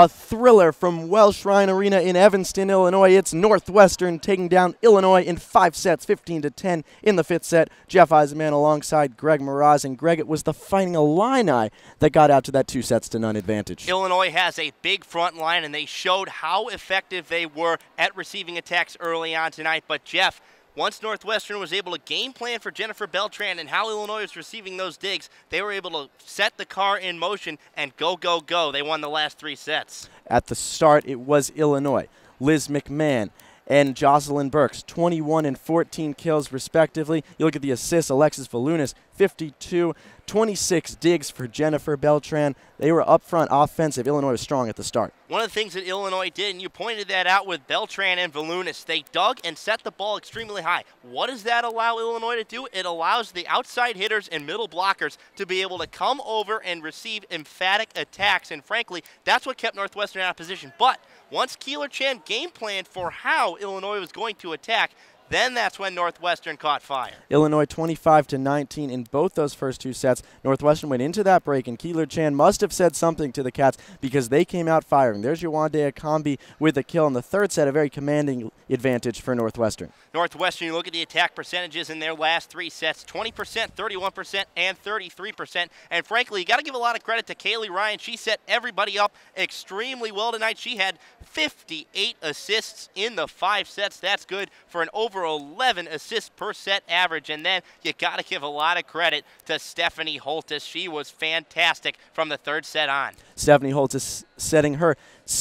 A thriller from Welsh Ryan Arena in Evanston, Illinois. It's Northwestern taking down Illinois in five sets, 15 to 10 in the fifth set. Jeff Eisenman alongside Greg Mraz. And Greg, it was the Fighting Illini that got out to that two sets to none advantage. Illinois has a big front line, and they showed how effective they were at receiving attacks early on tonight. But, Jeff, once Northwestern was able to game plan for Jennifer Beltran and how Illinois was receiving those digs, they were able to set the car in motion and go, go, go. They won the last three sets. At the start, it was Illinois. Liz McMahon and Jocelyn Birks, 21 and 14 kills respectively. You look at the assists, Alexis Viliunas, 52, 26 digs for Jennifer Beltran. They were up front offensive. Illinois was strong at the start. One of the things that Illinois did, and you pointed that out with Beltran and Viliunas, they dug and set the ball extremely high. What does that allow Illinois to do? It allows the outside hitters and middle blockers to be able to come over and receive emphatic attacks, and frankly, that's what kept Northwestern out of position. But once Keylor Chan game planned for how Illinois was going to attack, then that's when Northwestern caught fire. Illinois 25 to 19 in both those first two sets. Northwestern went into that break, and Keylor Chan must have said something to the Cats because they came out firing. There's Yawande Akambi with a kill in the third set, a very commanding advantage for Northwestern. Northwestern, you look at the attack percentages in their last three sets 20%, 31%, and 33%. And frankly, you got to give a lot of credit to Kaylee Ryan. She set everybody up extremely well tonight. She had 58 assists in the five sets. That's good for an over 11 assists per set average. And then you got to give a lot of credit to Stephanie Holthus. She was fantastic from the third set on. Stephanie Holthus setting her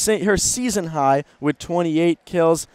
her season high with 28 kills.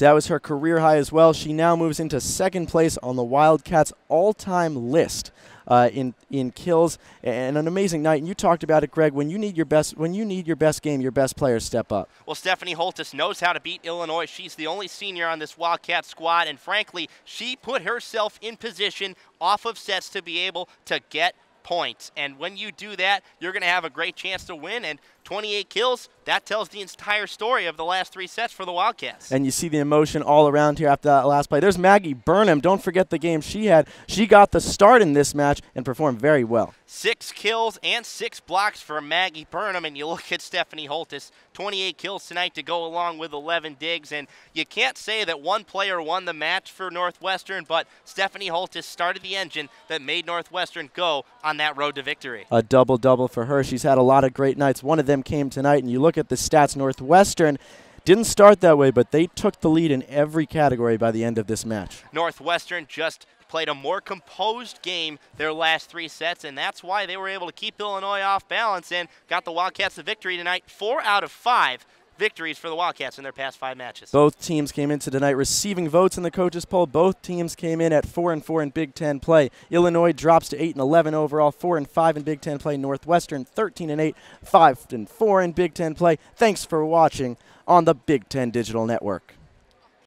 That was her career high as well. She now moves into second place on the Wildcats all-time list uh, in in kills and an amazing night. And you talked about it, Greg. When you need your best, when you need your best game, your best players step up. Well, Stephanie Holthus knows how to beat Illinois. She's the only senior on this Wildcat squad, and frankly, she put herself in position off of sets to be able to get points. And when you do that, you're going to have a great chance to win. And 28 kills, that tells the entire story of the last three sets for the Wildcats. And you see the emotion all around here after that last play. There's Maggie Burnham. Don't forget the game she had. She got the start in this match and performed very well. Six kills and six blocks for Maggie Burnham. And you look at Stephanie Holthus, 28 kills tonight to go along with 11 digs. And you can't say that one player won the match for Northwestern, but Stephanie Holthus started the engine that made Northwestern go on that road to victory. A double double for her. She's had a lot of great nights. One of them came tonight, and you look at the stats, Northwestern didn't start that way, but they took the lead in every category by the end of this match. Northwestern just played a more composed game their last three sets, and that's why they were able to keep Illinois off balance and got the Wildcats the victory tonight. Four out of five victories for the Wildcats in their past five matches. Both teams came into tonight receiving votes in the coaches poll. Both teams came in at four and four in Big Ten play. Illinois drops to eight and eleven overall, four and five in Big Ten play. Northwestern thirteen and eight, five and four in Big Ten play. Thanks for watching on the Big Ten Digital Network.